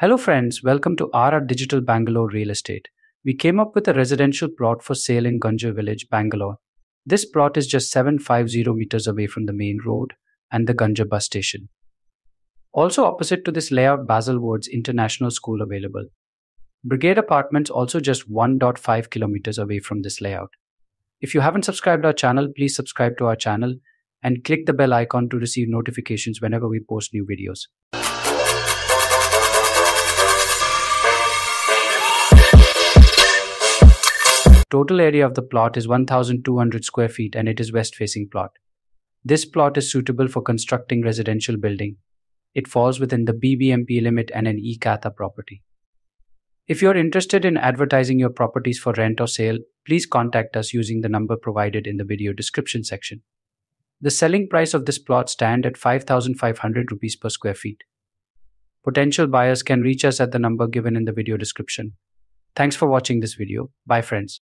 Hello friends, welcome to RR Digital Bangalore Real Estate. We came up with a residential plot for sale in Gunjur village, Bangalore. This plot is just 750 meters away from the main road and the Gunjur bus station. Also opposite to this layout Basil Woods International School available. Brigade Apartments also just 1.5 kilometers away from this layout. If you haven't subscribed our channel, please subscribe to our channel and click the bell icon to receive notifications whenever we post new videos. Total area of the plot is 1200 square feet and it is west facing plot. This plot is suitable for constructing residential building. It falls within the BBMP limit and an e-Katha property. If you're interested in advertising your properties for rent or sale, please contact us using the number provided in the video description section. The selling price of this plot stand at 5500 rupees per square feet. Potential buyers can reach us at the number given in the video description. Thanks for watching this video. Bye friends.